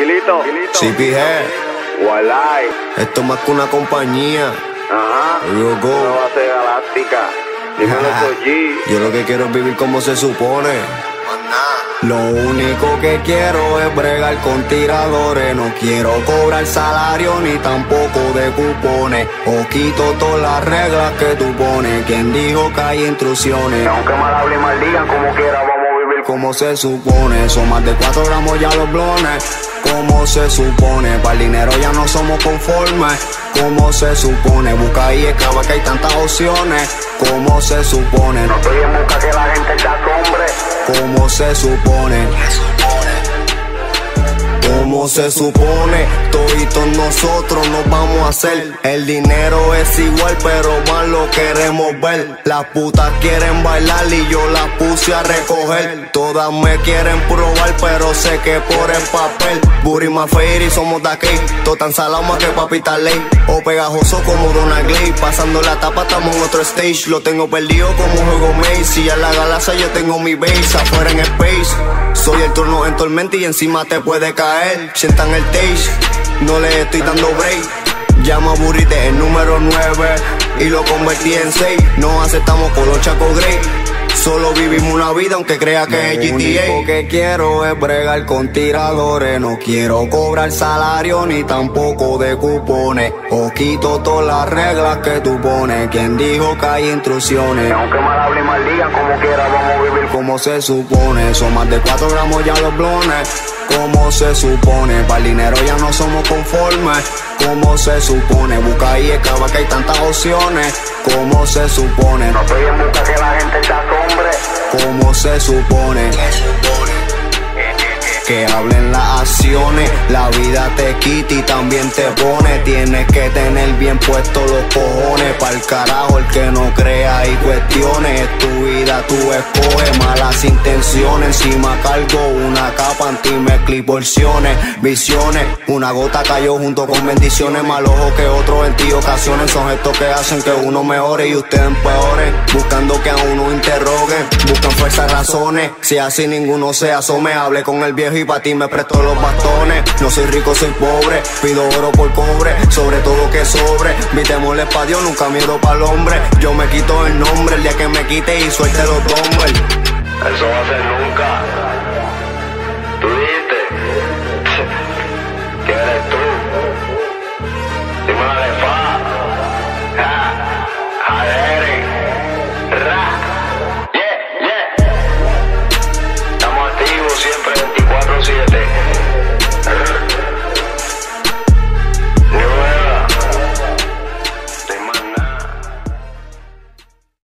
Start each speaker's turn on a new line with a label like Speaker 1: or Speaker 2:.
Speaker 1: Filito.
Speaker 2: CPG,
Speaker 1: Walay.
Speaker 2: esto es más que una compañía.
Speaker 1: Ajá.
Speaker 2: Yo go.
Speaker 1: Una base galáctica. Dímelo. G.
Speaker 2: Yo lo que quiero es vivir como se supone. Lo único que quiero es bregar con tiradores. No quiero cobrar salario ni tampoco de cupones. O quito todas las reglas que tú pones. Quien dijo que hay instrucciones?
Speaker 1: Aunque mal hable y mal digan, como quiera, vamos como.
Speaker 2: Se supone, son más de 4 gramos ya los blones. Como se supone, para el dinero ya no somos conformes. Como se supone, busca y escava que hay tantas opciones. Como se supone,
Speaker 1: No estoy en busca que la gente te asombre.
Speaker 2: como se supone. Como se supone, toditos nosotros nos vamos a hacer. El dinero es igual, pero más lo queremos ver. Las putas quieren bailar y yo las puse a recoger. Todas me quieren probar, pero sé que por el papel. Buri Mafair y somos de aquí. Todo tan que papita ley. O pegajoso como Donald Glade. Pasando la tapa, estamos en otro stage. Lo tengo perdido como juego Si a la galaxia yo tengo mi base. Afuera en space. Soy el turno en tormenta y encima te puede caer. Sientan el stage. No le estoy dando break. Llama a Burrite el número 9 y lo convertí en 6. No aceptamos color Chaco Grey. Solo vivimos una vida aunque crea que es GTA. Lo único que quiero es bregar con tiradores. No quiero cobrar salario ni tampoco de cupones. O quito todas las reglas que tú pones. Quien dijo que hay instrucciones?
Speaker 1: Aunque mal hable y mal digan, como quiera, vamos como.
Speaker 2: Se supone, son más de 4 gramos ya los blones. Como se supone, para el dinero ya no somos conformes. Como se supone, busca y escava que hay tantas opciones. Como se supone,
Speaker 1: No estoy en busca que la gente te asombre.
Speaker 2: como se supone. Que hablen las acciones, la vida te quita y también te pone. Tienes que tener bien puestos los cojones. Pa'l carajo el que no crea y cuestiones. Vida, tú escoges malas intenciones. Encima cargo una capa anti mezcla y porciones. Visiones, una gota cayó junto con bendiciones. Más ojo que otro en ti ocasiones. Son estos que hacen que uno mejore y ustedes empeoren. Buscando que a uno interroguen. Buscan fuerzas, razones. Si así ninguno se asome, hable con el viejo y pa' ti me presto los bastones. No soy rico, soy pobre. Pido oro por cobre. Sobre todo que sobre. Mi temor es pa' Dios, nunca miedo para el hombre. Yo me quito el nombre el día que me quite y suelte los bombers.
Speaker 1: Eso va a ser nunca.